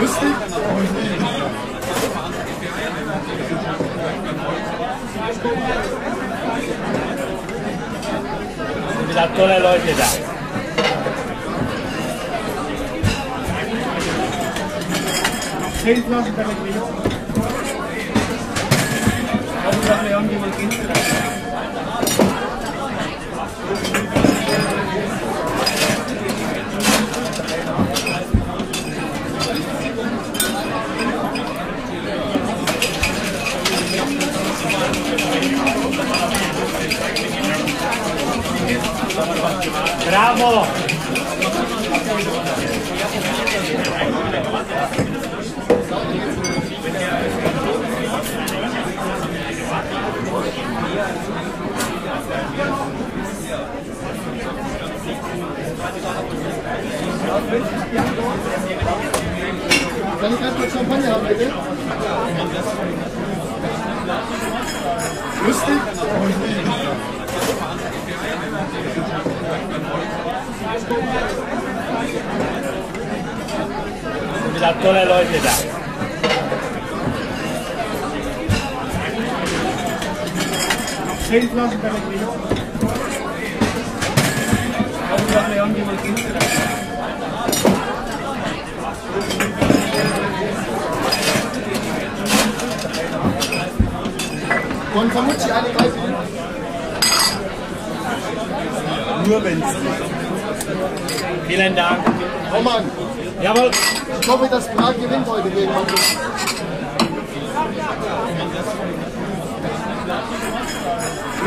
Lustig? sind wieder tolle Leute da. Zehn Flaschen Pellegrino. Hauptsache Leon, die mal gehen. Bravo! Kann ich erstmal Champagner haben, bitte? Lustig? Sind wieder tolle Leute da. Zehn Flaschen Pellegrino. Hauptsache Leon, die mal gehen. Von Famucci eine Reife. Nur wenn es Vielen Dank. Roman, Jawohl. ich hoffe, dass Prag gewinnt heute gegen Hamburg.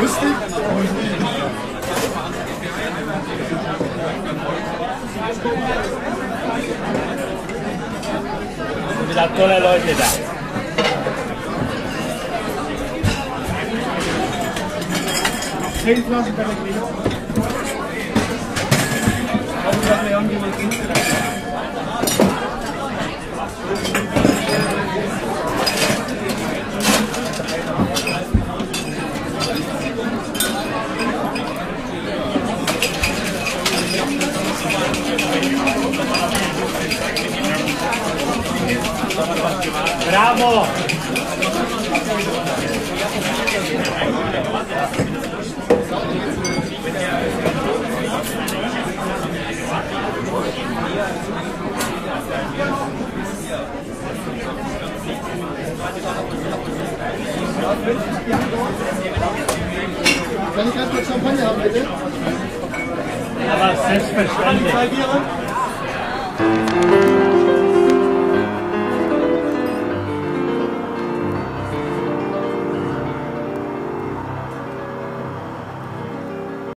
Lustig? sind wieder tolle Leute da. Zehn Flaschen die mal gehen. Bravo! Kann ich erstmal Champagner haben, bitte? Aber selbstverständlich. Halbieren?